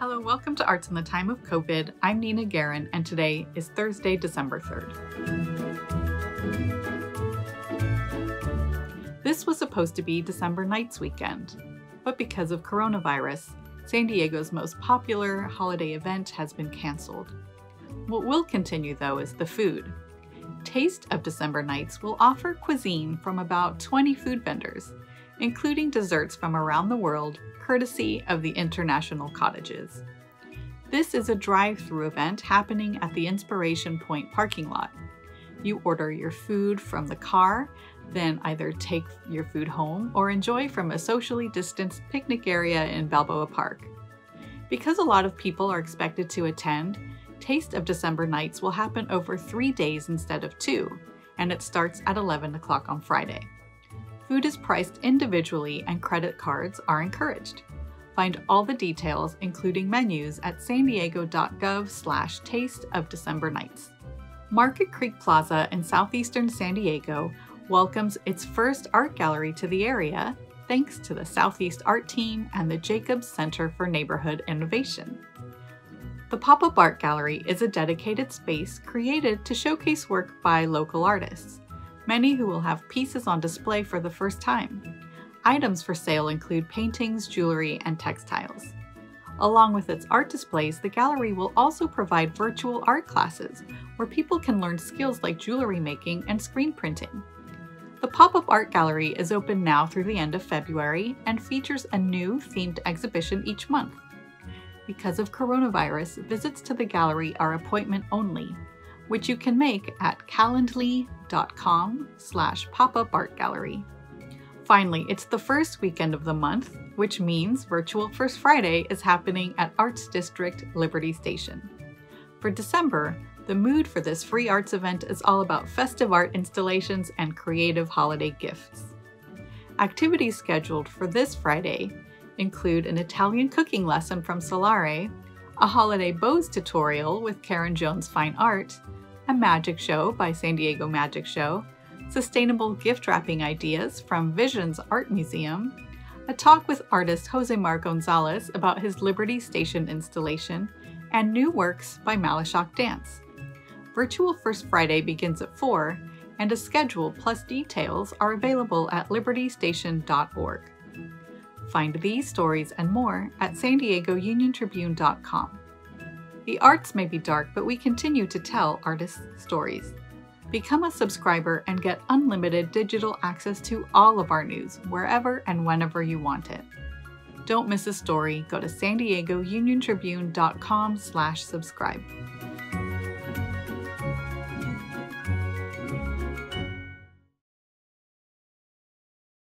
Hello, welcome to Arts in the Time of COVID. I'm Nina Garin, and today is Thursday, December 3rd. This was supposed to be December Nights weekend, but because of coronavirus, San Diego's most popular holiday event has been canceled. What will continue, though, is the food. Taste of December Nights will offer cuisine from about 20 food vendors, including desserts from around the world, courtesy of the International Cottages. This is a drive through event happening at the Inspiration Point parking lot. You order your food from the car, then either take your food home or enjoy from a socially distanced picnic area in Balboa Park. Because a lot of people are expected to attend, Taste of December Nights will happen over three days instead of two, and it starts at 11 o'clock on Friday. Food is priced individually and credit cards are encouraged. Find all the details, including menus, at san diego.gov slash taste of December nights. Market Creek Plaza in southeastern San Diego welcomes its first art gallery to the area thanks to the Southeast Art Team and the Jacobs Center for Neighborhood Innovation. The Pop Up Art Gallery is a dedicated space created to showcase work by local artists, many who will have pieces on display for the first time. Items for sale include paintings, jewelry, and textiles. Along with its art displays, the gallery will also provide virtual art classes where people can learn skills like jewelry making and screen printing. The pop up art gallery is open now through the end of February and features a new themed exhibition each month because of coronavirus, visits to the gallery are appointment only, which you can make at calendly.com slash pop-up art gallery. Finally, it's the first weekend of the month, which means Virtual First Friday is happening at Arts District Liberty Station. For December, the mood for this free arts event is all about festive art installations and creative holiday gifts. Activities scheduled for this Friday include an Italian cooking lesson from Solare, a holiday bows tutorial with Karen Jones Fine Art, a magic show by San Diego Magic Show, sustainable gift wrapping ideas from Visions Art Museum, a talk with artist Josemar Gonzalez about his Liberty Station installation, and new works by Malashock Dance. Virtual First Friday begins at 4, and a schedule plus details are available at libertystation.org. Find these stories and more at san diego union tribune.com. The arts may be dark, but we continue to tell artists' stories. Become a subscriber and get unlimited digital access to all of our news wherever and whenever you want it. Don't miss a story. Go to san diego union tribune.com slash subscribe.